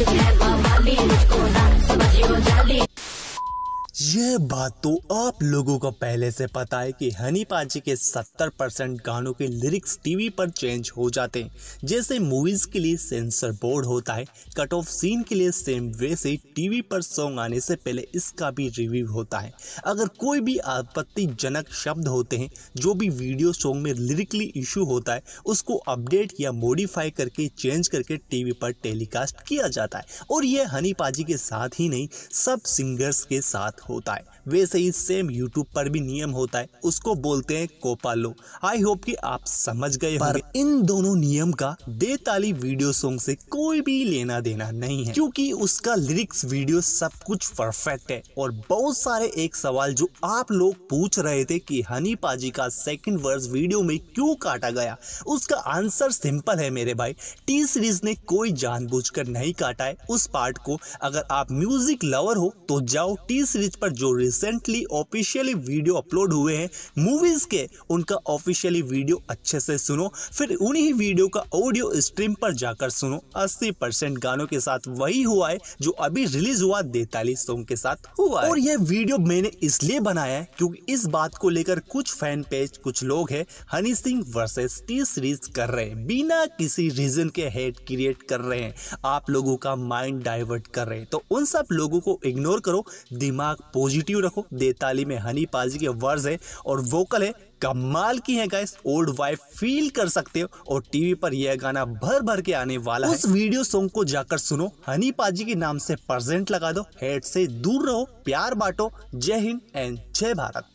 है मवाली मुझको ना समझियो जाली यह बात तो आप लोगों को पहले से पता है कि हनी पाजी के 70 परसेंट गानों के लिरिक्स टीवी पर चेंज हो जाते हैं। जैसे मूवीज़ के लिए सेंसर बोर्ड होता है, कट ऑफ़ सीन के लिए सेम वे वैसे टीवी पर सॉन्ग आने से पहले इसका भी रिव्यू होता है। अगर कोई भी आपत्तिजनक शब्द होते हैं, जो भी वीडियो सॉन्ग में लिरिकली इशू होता है, उसको अपडेट या मॉडिफाई करके, चेंज करके टीवी पर टेलीकास्ट किया जाता है। और यह हनी पाजी के साथ ही नहीं, सब सिंगर्स के साथ होता है। वैसे ही सेम यूट्यूब पर भी नियम होता है। उसको बोलते हैं कोपालो। आई होप कि आप समझ गए पर इन दोनों नियम का बेताली वीडियो सॉन्ग से कोई भी लेना देना नहीं है। क्योंकि उसका लिरिक्स वीडियो सब कुछ परफेक्ट है। और बहुत सारे एक सवाल जो आप लोग पूछ रहे थे कि हनी पाजी का सेकंड वर्स वीडियो में क्यों काटा गया? उसका आंसर सिंपल है मेरे भाई। टी सीरीज़ ने कोई जानबूझकर नहीं काटा है। उस पार्ट को अगर आप म्यूज़िक लवर हो तो जाओ टी सीरीज़ पर जो रिसेंटली ऑफिशियली वीडियो अपलोड हुए हैं मूवीज़ के, उनका ऑफिशियली वीडियो अच्छे से सुनो, फिर उन्हीं वीडियो का ऑडियो स्ट्रीम पर जाकर सुनो। 80 परसेंट गानों के साथ वही हुआ है, जो अभी रिलीज़ हुआ देतालीस सॉन्ग के साथ हुआ है। और यह वीडियो मैंने इसलिए बनाया है क्योंकि इस बात को लेकर कुछ फ़ैन पेज कुछ लोग हैं, हनी सिंह वर्सेस टी सीरीज़ कर रहे हैं। बिना किसी रीजन के हेट क्रिएट कर रहे हैं। आप लोगों का माइंड डाइवर्ट कर रहे हैं। तो उन सब लोगों को इग्नोर करो, दिमाग पॉजिटिव रखो। देताली में हनी पाजी के वर्ज है और वोकल है। कमाल की है गाइस ओल्ड वाइफ फील कर सकते हो और टीवी पर यह गाना भर भर के आने वाला उस है वीडियो सॉन्ग को जाकर सुनो। हनी पाजी के नाम से प्रेजेंट लगा दो। हेड से दूर रहो। प्यार बांटो। जय हिंद एंड जय भारत।